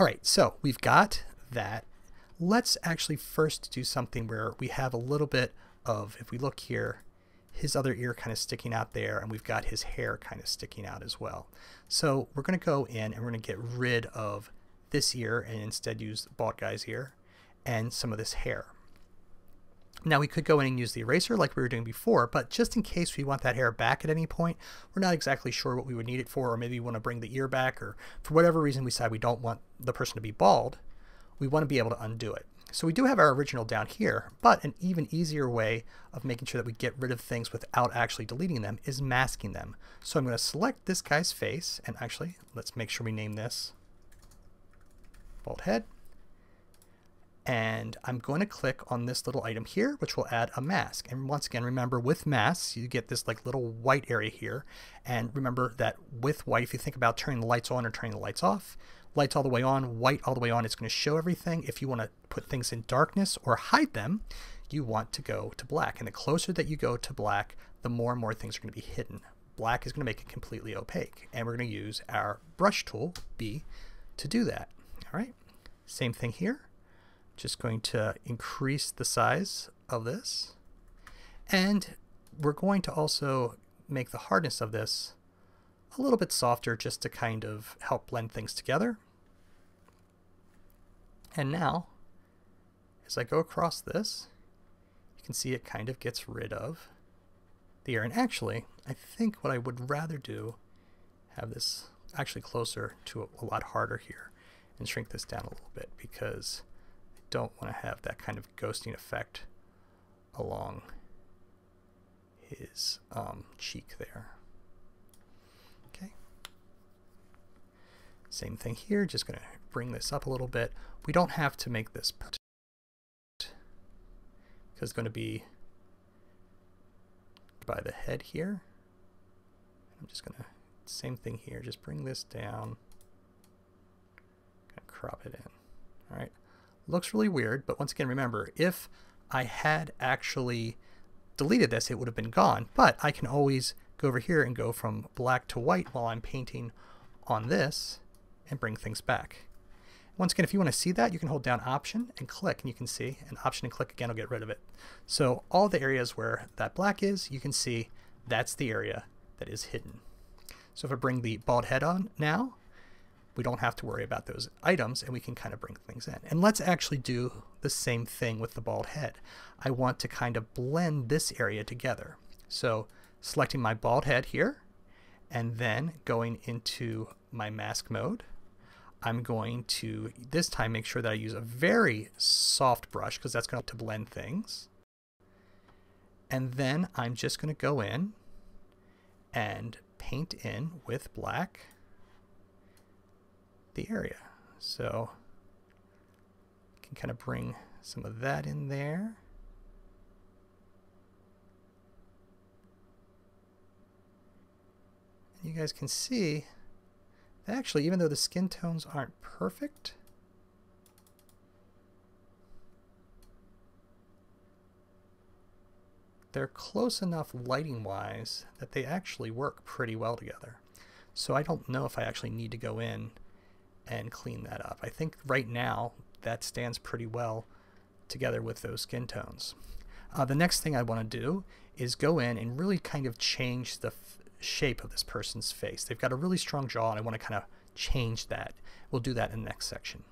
All right, so we've got that. Let's actually first do something where we have a little bit of, if we look here, his other ear kind of sticking out there, and we've got his hair kind of sticking out as well. So we're going to go in and we're going to get rid of this ear and instead use the bald guy's ear and some of this hair. Now we could go in and use the eraser like we were doing before, but just in case we want that hair back at any point, we're not exactly sure what we would need it for, or maybe we want to bring the ear back, or for whatever reason we decide we don't want the person to be bald, we want to be able to undo it. So we do have our original down here, but an even easier way of making sure that we get rid of things without actually deleting them is masking them. So I'm going to select this guy's face, and actually, let's make sure we name this bald head. And I'm going to click on this little item here, which will add a mask. And once again, remember with masks, you get this like little white area here. And remember that with white, if you think about turning the lights on or turning the lights off, lights all the way on, white all the way on, it's going to show everything. If you want to put things in darkness or hide them, you want to go to black. And the closer that you go to black, the more and more things are going to be hidden. Black is going to make it completely opaque. And we're going to use our brush tool, B, to do that. All right, same thing here. Just going to increase the size of this. And we're going to also make the hardness of this a little bit softer just to kind of help blend things together. And now, as I go across this, you can see it kind of gets rid of the air. And actually, I think what I would rather do, have this actually closer to a, a lot harder here and shrink this down a little bit because don't want to have that kind of ghosting effect along his um, cheek there. Okay. Same thing here, just going to bring this up a little bit. We don't have to make this because it's going to be by the head here. I'm just going to, same thing here, just bring this down crop it in. All right, looks really weird, but once again, remember, if I had actually deleted this, it would have been gone, but I can always go over here and go from black to white while I'm painting on this and bring things back. Once again, if you want to see that, you can hold down Option and click, and you can see, and Option and click again will get rid of it. So all the areas where that black is, you can see that's the area that is hidden. So if I bring the bald head on now, we don't have to worry about those items and we can kind of bring things in. And let's actually do the same thing with the bald head. I want to kind of blend this area together. So selecting my bald head here and then going into my mask mode. I'm going to this time make sure that I use a very soft brush because that's going to blend things. And then I'm just going to go in and paint in with black the area. So can kind of bring some of that in there. And you guys can see that actually, even though the skin tones aren't perfect, they're close enough lighting wise that they actually work pretty well together. So I don't know if I actually need to go in and clean that up. I think right now that stands pretty well together with those skin tones. Uh, the next thing I want to do is go in and really kind of change the shape of this person's face. They've got a really strong jaw and I want to kind of change that. We'll do that in the next section.